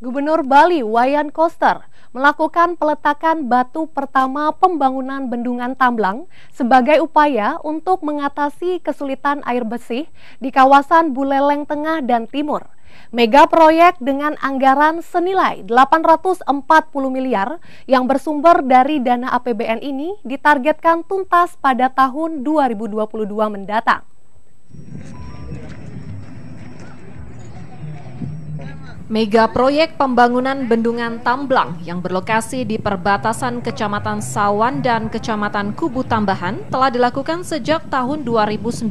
Gubernur Bali Wayan Koster melakukan peletakan batu pertama pembangunan bendungan Tamblang sebagai upaya untuk mengatasi kesulitan air bersih di kawasan Buleleng Tengah dan Timur. Mega proyek dengan anggaran senilai 840 miliar yang bersumber dari dana APBN ini ditargetkan tuntas pada tahun 2022 mendatang. Mega proyek pembangunan bendungan Tamblang yang berlokasi di perbatasan Kecamatan Sawan dan Kecamatan Kubu Tambahan telah dilakukan sejak tahun 2019.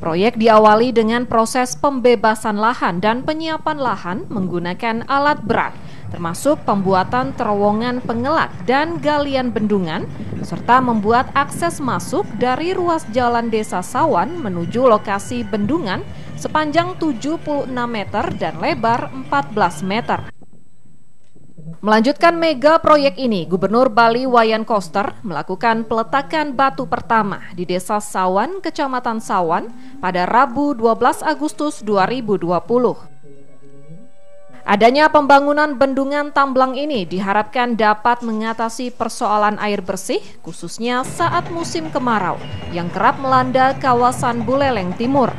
Proyek diawali dengan proses pembebasan lahan dan penyiapan lahan menggunakan alat berat, termasuk pembuatan terowongan pengelak dan galian bendungan, serta membuat akses masuk dari ruas jalan desa Sawan menuju lokasi bendungan sepanjang 76 meter dan lebar 14 meter. Melanjutkan mega proyek ini, Gubernur Bali Wayan Koster melakukan peletakan batu pertama di Desa Sawan, Kecamatan Sawan pada Rabu 12 Agustus 2020. Adanya pembangunan bendungan Tamblang ini diharapkan dapat mengatasi persoalan air bersih, khususnya saat musim kemarau yang kerap melanda kawasan Buleleng Timur.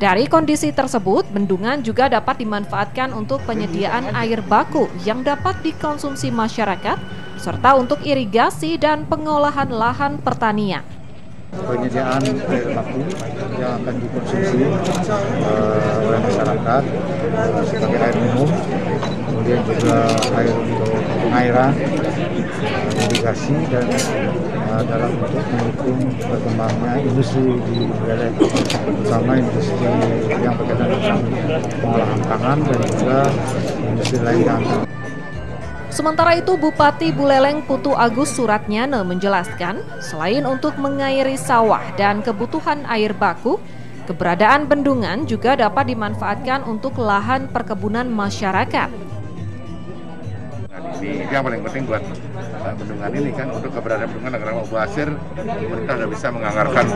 Dari kondisi tersebut, bendungan juga dapat dimanfaatkan untuk penyediaan air baku yang dapat dikonsumsi masyarakat, serta untuk irigasi dan pengolahan lahan pertanian. Penyediaan air baku yang akan dikonsumsi uh, oleh masyarakat sebagai air minum, kemudian juga air untuk pengairan, uh, irigasi dan uh, dalam untuk mendukung berkembangnya industri di wilayah terutama industri yang berkaitan dengan pengolahan pangan dan juga industri lainnya. Sementara itu Bupati Buleleng Putu Agus Suratnyana menjelaskan, selain untuk mengairi sawah dan kebutuhan air baku, keberadaan bendungan juga dapat dimanfaatkan untuk lahan perkebunan masyarakat. Ini yang paling penting buat uh, bendungan ini kan untuk keberadaan bendungan agar mau Basir kita sudah bisa menganggarkan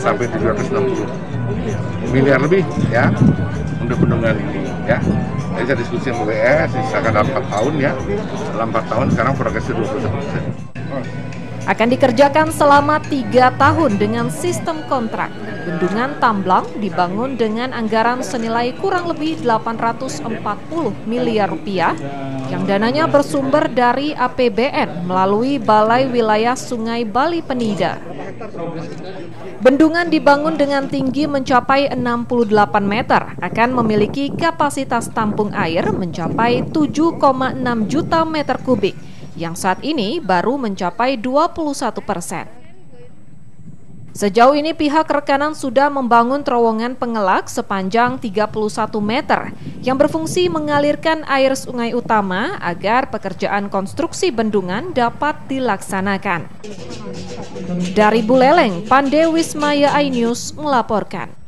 sampai 760 miliar lebih ya untuk bendungan ini ya jadi saya diskusi dengan BWS misalkan dalam 4 tahun ya dalam 4 tahun sekarang progresnya 21 persen akan dikerjakan selama tiga tahun dengan sistem kontrak. Bendungan Tamblang dibangun dengan anggaran senilai kurang lebih 840 miliar rupiah yang dananya bersumber dari APBN melalui Balai Wilayah Sungai Bali Penida. Bendungan dibangun dengan tinggi mencapai 68 meter, akan memiliki kapasitas tampung air mencapai 7,6 juta meter kubik yang saat ini baru mencapai 21 persen. Sejauh ini pihak rekanan sudah membangun terowongan pengelak sepanjang 31 meter yang berfungsi mengalirkan air sungai utama agar pekerjaan konstruksi bendungan dapat dilaksanakan. Dari Buleleng, Pandewismaya iNews melaporkan.